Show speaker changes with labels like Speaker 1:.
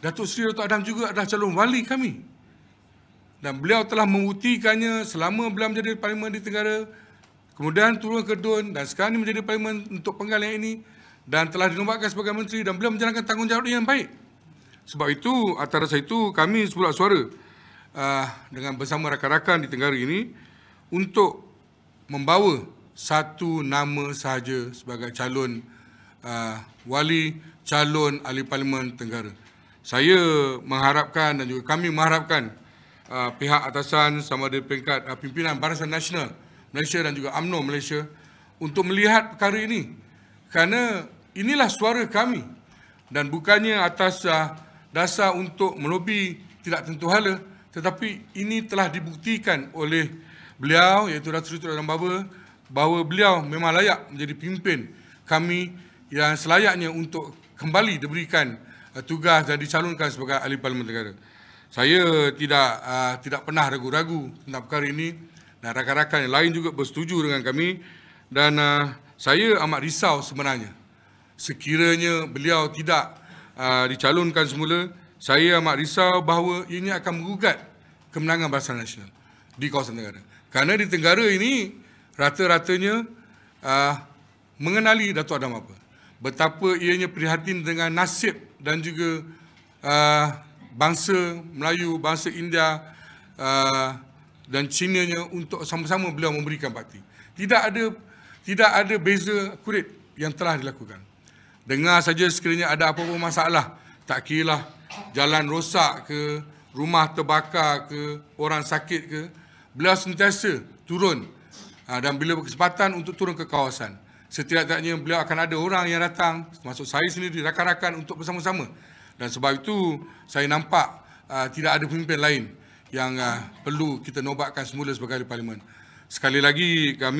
Speaker 1: Datuk Seri Datuk Adam juga adalah calon wali kami. Dan beliau telah membuktikannya selama beliau menjadi Parlimen di Tenggara, kemudian turun ke Dun dan sekarang ini menjadi Parlimen untuk penggal yang ini dan telah dinobatkan sebagai Menteri dan beliau menjalankan tanggungjawab yang baik. Sebab itu, atas dasar itu kami sebulat suara uh, dengan bersama rakan-rakan di Tenggara ini untuk membawa satu nama sahaja sebagai calon uh, wali calon ahli parlimen Tenggara. Saya mengharapkan dan juga kami mengharapkan uh, pihak atasan sama ada peringkat uh, pimpinan Barisan Nasional Malaysia dan juga UMNO Malaysia untuk melihat perkara ini. Kerana inilah suara kami dan bukannya atas uh, dasar untuk melobi tidak tentu hala tetapi ini telah dibuktikan oleh beliau iaitu Datuk Seri Dalam Baba bahawa beliau memang layak menjadi pimpin kami yang selayaknya untuk kembali diberikan tugas dan dicalonkan sebagai ahli parlimen negara. Saya tidak uh, tidak pernah ragu-ragu tentang perkara ini dan rakan-rakan yang lain juga bersetuju dengan kami dan uh, saya amat risau sebenarnya. Sekiranya beliau tidak uh, dicalonkan semula, saya amat risau bahawa ini akan menggugat kemenangan Barisan Nasional di kawasan negara. Kerana di Tenggara ini rata-ratanya uh, mengenali Datuk Adam apa. Betapa ianya prihatin dengan nasib dan juga uh, bangsa Melayu, bangsa India uh, dan Cina-nya untuk sama-sama beliau memberikan bakti. Tidak ada tidak ada beza kulit yang telah dilakukan. Dengar saja sekiranya ada apa-apa masalah, tak kira jalan rosak ke, rumah terbakar ke, orang sakit ke, beliau sentiasa turun uh, dan bila berkesempatan untuk turun ke kawasan. Setidak-tidaknya beliau akan ada orang yang datang, termasuk saya sendiri, rakan-rakan untuk bersama-sama. Dan sebab itu saya nampak uh, tidak ada pemimpin lain yang uh, perlu kita nobatkan semula sebagai parlimen. Sekali lagi kami